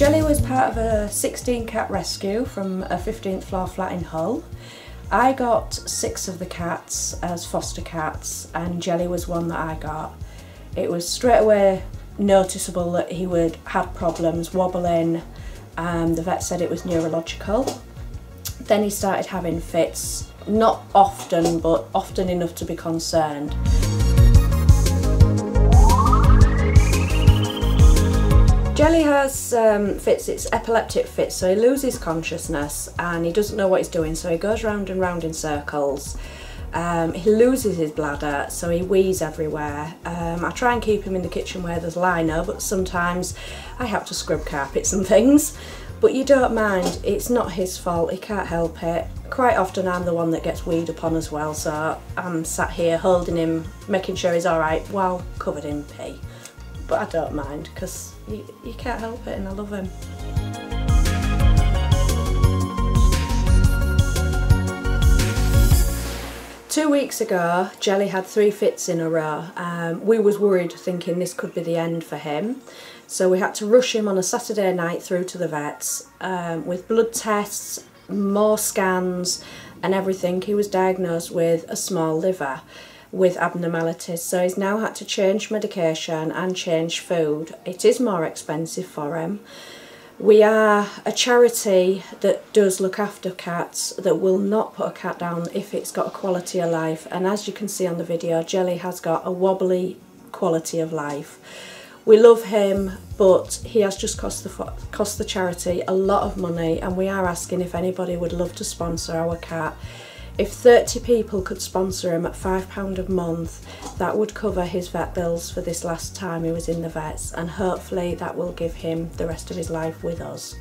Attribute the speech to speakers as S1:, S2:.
S1: Jelly was part of a 16 cat rescue from a 15th floor flat in Hull. I got six of the cats as foster cats and Jelly was one that I got. It was straight away noticeable that he would have problems wobbling. Um, the vet said it was neurological. Then he started having fits, not often, but often enough to be concerned. Jelly has um, fits, it's epileptic fits, so he loses consciousness and he doesn't know what he's doing, so he goes round and round in circles. Um, he loses his bladder, so he wheezes everywhere. Um, I try and keep him in the kitchen where there's lino, but sometimes I have to scrub carpets and things. But you don't mind, it's not his fault, he can't help it. Quite often I'm the one that gets weed upon as well, so I'm sat here holding him, making sure he's alright while covered in pee. But I don't mind, because you, can't help it and I love him. Two weeks ago, Jelly had three fits in a row. Um, we was worried thinking this could be the end for him. So we had to rush him on a Saturday night through to the vets um, with blood tests, more scans and everything. He was diagnosed with a small liver with abnormalities. So he's now had to change medication and change food. It is more expensive for him. We are a charity that does look after cats that will not put a cat down if it's got a quality of life and as you can see on the video Jelly has got a wobbly quality of life. We love him but he has just cost the, cost the charity a lot of money and we are asking if anybody would love to sponsor our cat. If 30 people could sponsor him at £5 a month, that would cover his vet bills for this last time he was in the vets and hopefully that will give him the rest of his life with us.